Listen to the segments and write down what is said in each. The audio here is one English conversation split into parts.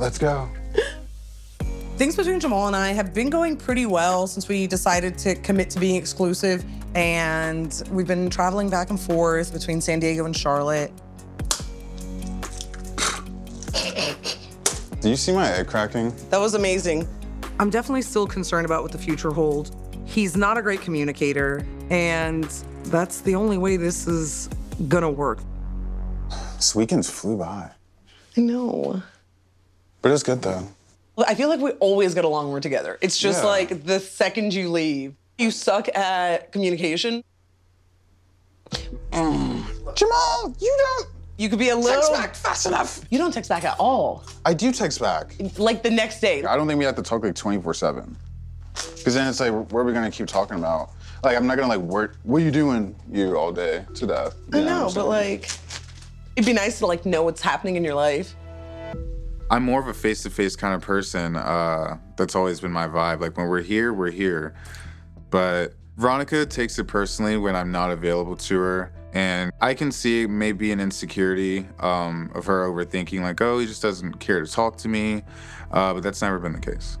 Let's go. Things between Jamal and I have been going pretty well since we decided to commit to being exclusive. And we've been traveling back and forth between San Diego and Charlotte. Do you see my egg cracking? That was amazing. I'm definitely still concerned about what the future holds. He's not a great communicator, and that's the only way this is gonna work. This weekend's flew by. I know. But it's good though. I feel like we always get along when we're together. It's just Yeah. like the second you leave, you suck at communication. Mm. Jamal, you don't You could be a little. text back fast enough. You don't text back at all. I do text back. Like the next day. I don't think we have to talk like 24 7. Because then it's like, what are we gonna keep talking about? Like, I'm not gonna like, work, what are you doing you all day to death? I you know, but like, it'd be nice to like know what's happening in your life. I'm more of a face to face kind of person. Uh, that's always been my vibe. Like when we're here, we're here. But Veronica takes it personally when I'm not available to her. And I can see maybe an insecurity um, of her overthinking, like, oh, he just doesn't care to talk to me. Uh, but that's never been the case.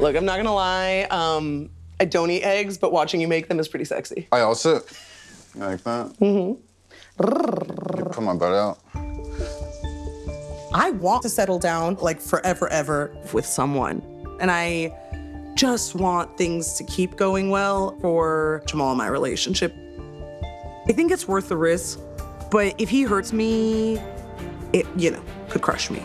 Look, I'm not gonna lie. Um, I don't eat eggs, but watching you make them is pretty sexy. I also, you like that? Mm-hmm. You Put my butt out. I want to settle down like forever, ever with someone. And I just want things to keep going well for Jamal and my relationship. I think it's worth the risk, but if he hurts me, it, you know, could crush me.